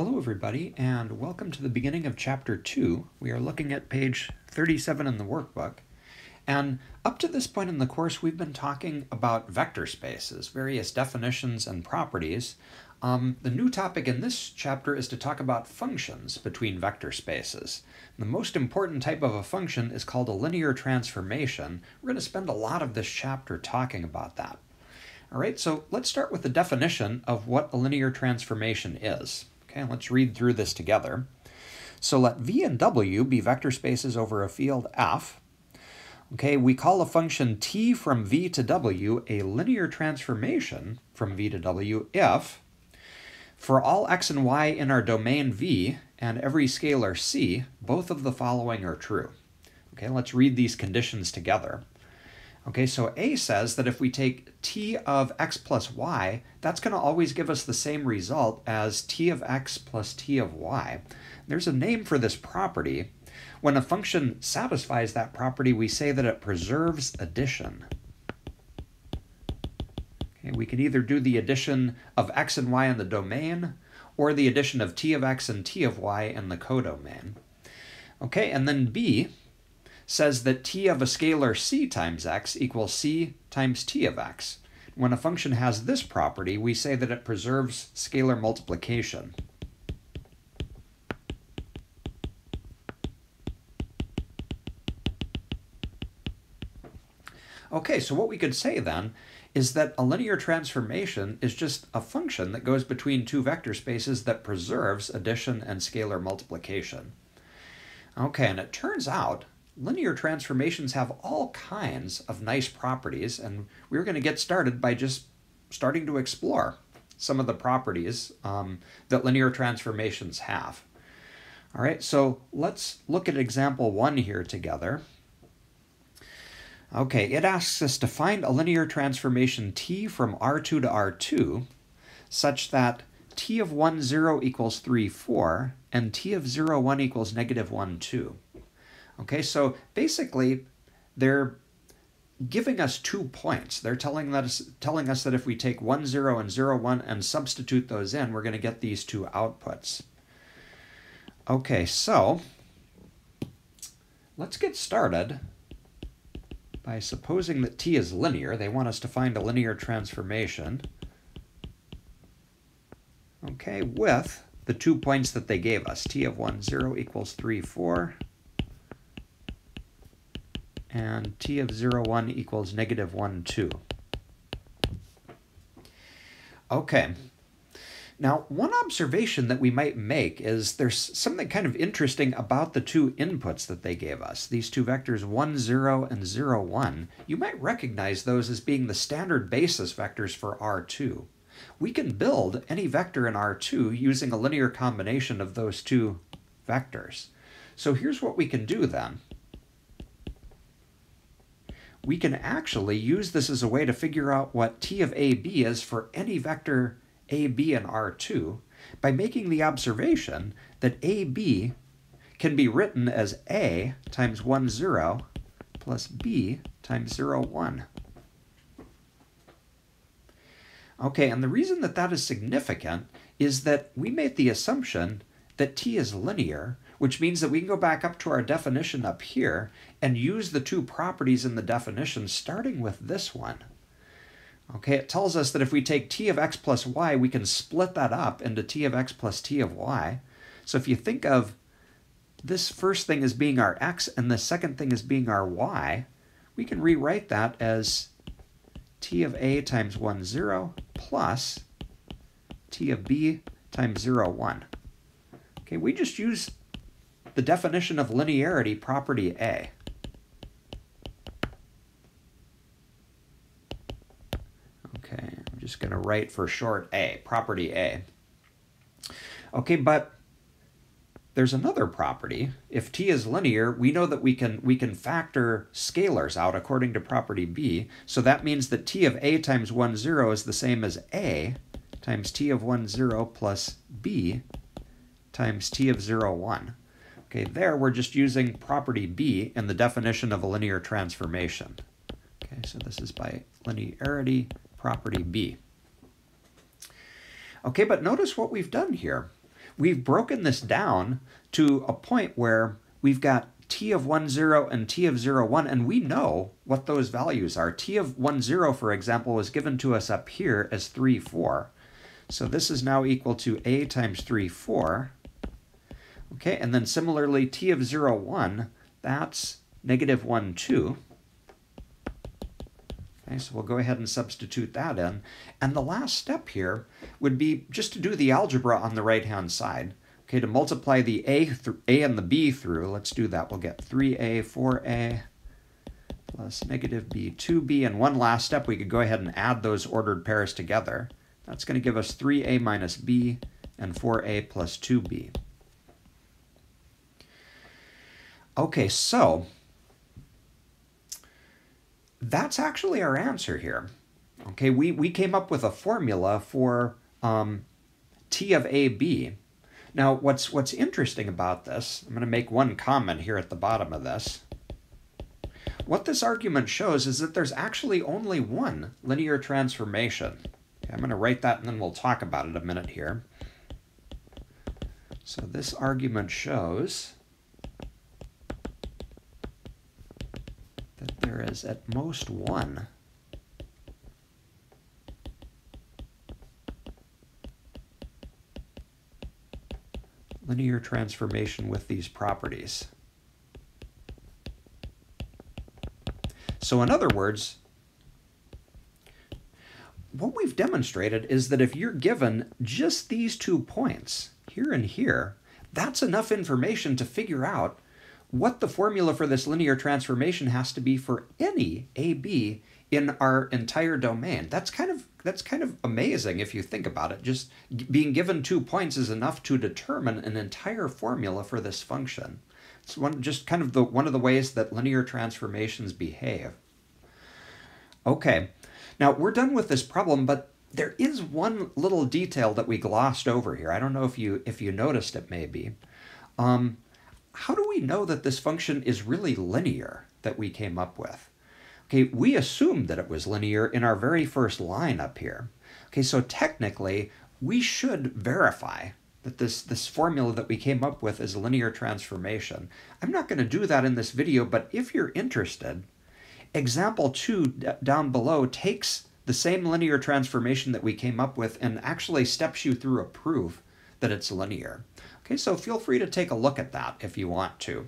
Hello, everybody, and welcome to the beginning of Chapter 2. We are looking at page 37 in the workbook. And up to this point in the course, we've been talking about vector spaces, various definitions and properties. Um, the new topic in this chapter is to talk about functions between vector spaces. The most important type of a function is called a linear transformation. We're going to spend a lot of this chapter talking about that. All right, so let's start with the definition of what a linear transformation is. Let's read through this together. So let V and W be vector spaces over a field F. Okay, we call a function t from V to W a linear transformation from V to W if for all x and y in our domain V and every scalar c, both of the following are true. Okay, let's read these conditions together. Okay, so A says that if we take t of x plus y, that's going to always give us the same result as t of x plus t of y. There's a name for this property. When a function satisfies that property, we say that it preserves addition. Okay, we can either do the addition of x and y in the domain, or the addition of t of x and t of y in the codomain. Okay, and then B says that t of a scalar c times x equals c times t of x. When a function has this property, we say that it preserves scalar multiplication. Okay, so what we could say then is that a linear transformation is just a function that goes between two vector spaces that preserves addition and scalar multiplication. Okay, and it turns out linear transformations have all kinds of nice properties, and we're going to get started by just starting to explore some of the properties um, that linear transformations have. All right, so let's look at example one here together. Okay, it asks us to find a linear transformation t from R2 to R2 such that t of 1, 0 equals 3, 4, and t of 0, 1 equals negative 1, 2. Okay, so basically, they're giving us two points. They're telling us telling us that if we take 1 0 and 0 1 and substitute those in, we're going to get these two outputs. Okay, so let's get started by supposing that t is linear. They want us to find a linear transformation. Okay, with the two points that they gave us, t of 1 0 equals 3 4 and t of 0, 1 equals negative 1, 2. Okay. Now, one observation that we might make is there's something kind of interesting about the two inputs that they gave us, these two vectors 1, 0 and 0, 1. You might recognize those as being the standard basis vectors for R2. We can build any vector in R2 using a linear combination of those two vectors. So here's what we can do then we can actually use this as a way to figure out what t of AB is for any vector AB in R2 by making the observation that AB can be written as A times 1, 0 plus B times 0, 1. Okay, and the reason that that is significant is that we made the assumption that t is linear, which means that we can go back up to our definition up here and use the two properties in the definition, starting with this one. Okay, it tells us that if we take t of x plus y, we can split that up into t of x plus t of y. So if you think of this first thing as being our x and the second thing as being our y, we can rewrite that as t of a times 1, 0 plus t of b times 0, 1. Okay, we just use the definition of linearity, property A. Okay, I'm just going to write for short A, property A. Okay, but there's another property. If t is linear, we know that we can we can factor scalars out according to property B. So that means that t of a times 1, 0 is the same as a times t of 1, 0 plus b times t of 0, 1. Okay, there we're just using property B in the definition of a linear transformation. Okay, so this is by linearity property B. Okay, but notice what we've done here. we've broken this down to a point where we've got t of 1, 0 and t of 0, 1, and we know what those values are. t of 1, 0, for example, was given to us up here as 3, 4. So this is now equal to a times 3, 4. Okay, and then similarly, t of 0, 1, that's negative 1, 2. Okay, so we'll go ahead and substitute that in. And the last step here would be just to do the algebra on the right-hand side. Okay, to multiply the a, through a and the b through, let's do that. We'll get 3a, 4a plus negative b, 2b. And one last step, we could go ahead and add those ordered pairs together. That's going to give us 3a minus b and 4a plus 2b. Okay, so that's actually our answer here. Okay, we, we came up with a formula for um, t of ab. Now, what's, what's interesting about this, I'm going to make one comment here at the bottom of this. What this argument shows is that there's actually only one linear transformation. Okay, I'm going to write that and then we'll talk about it a minute here. So this argument shows is at most one. linear transformation with these properties. So in other words, what we've demonstrated is that if you're given just these two points, here and here, that's enough information to figure out what the formula for this linear transformation has to be for any AB in our entire domain. That's kind of that's kind of amazing if you think about it. Just being given two points is enough to determine an entire formula for this function. It's one just kind of the one of the ways that linear transformations behave. Okay. Now we're done with this problem, but there is one little detail that we glossed over here. I don't know if you if you noticed it maybe. Um, how do we know that this function is really linear that we came up with? Okay, we assumed that it was linear in our very first line up here. Okay, so technically, we should verify that this, this formula that we came up with is a linear transformation. I'm not going to do that in this video, but if you're interested, example 2 down below takes the same linear transformation that we came up with and actually steps you through a proof that it's linear. Okay, so feel free to take a look at that if you want to.